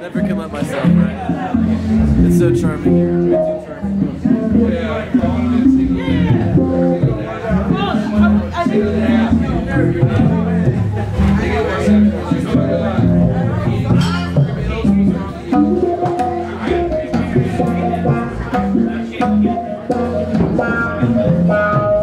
never can let myself right. It's so charming. here. Yeah.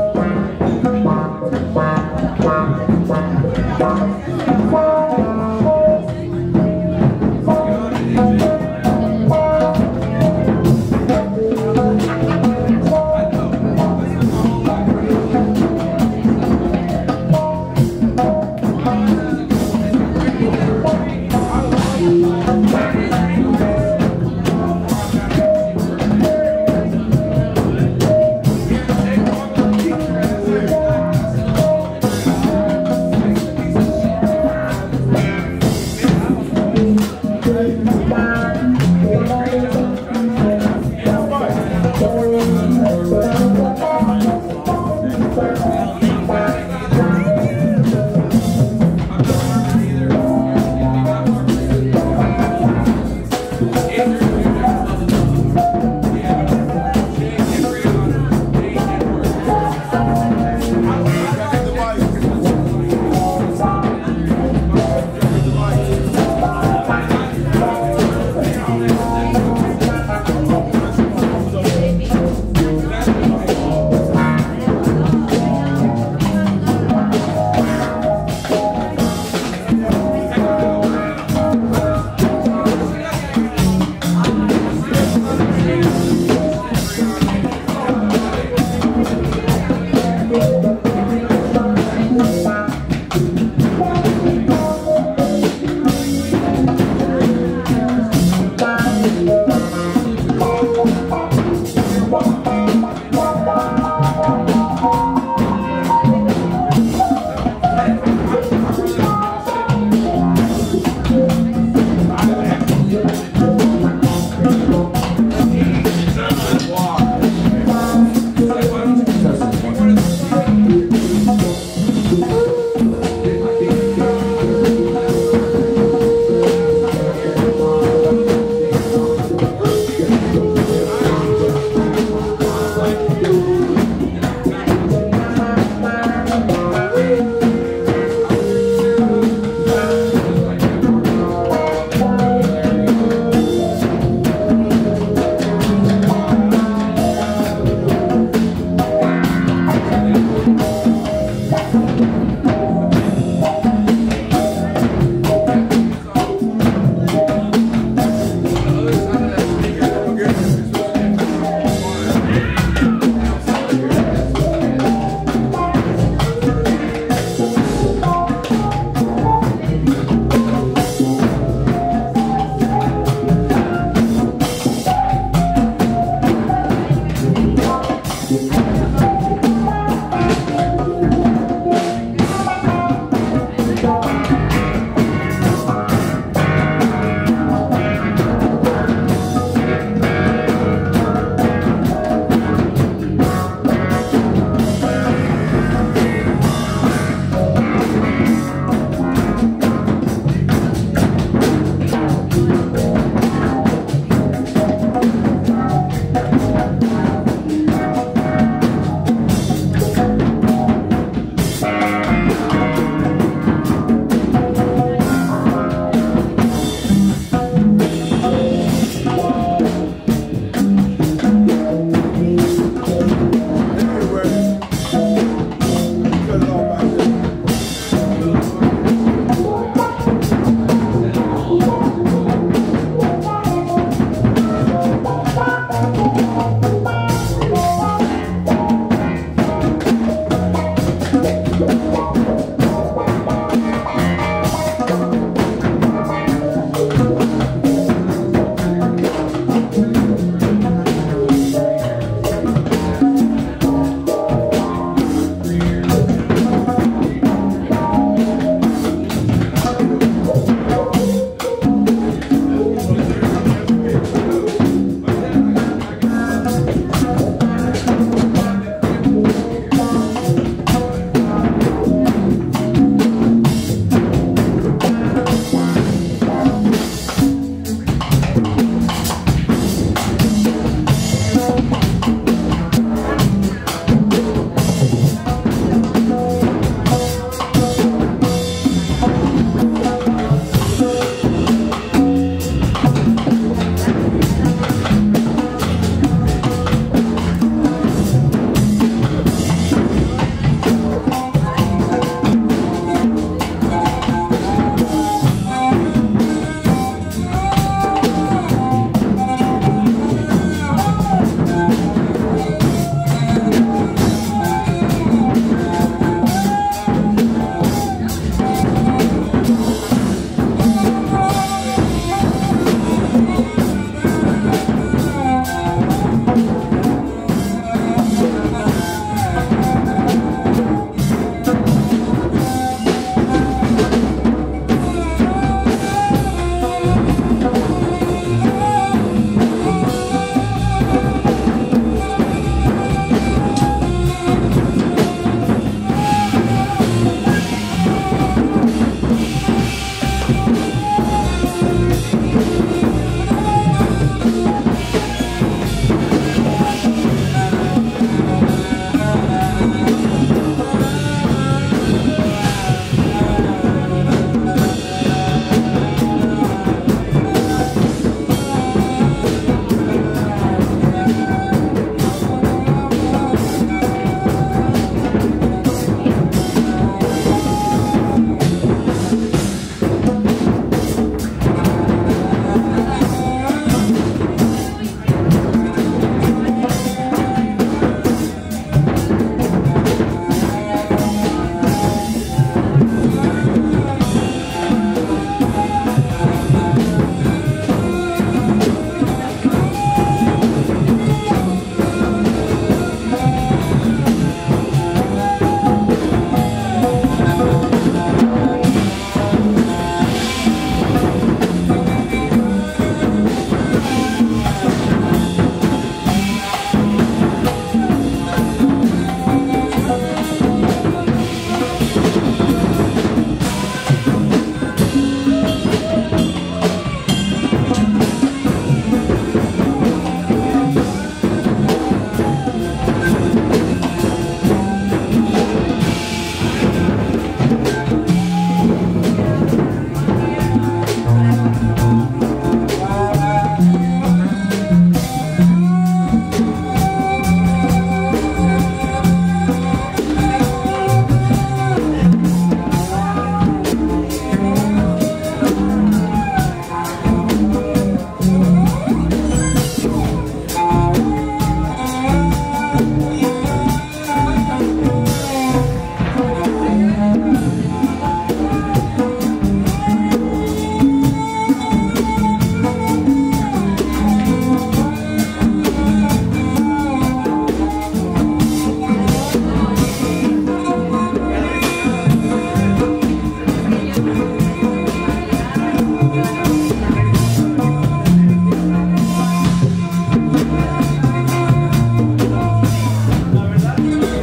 you.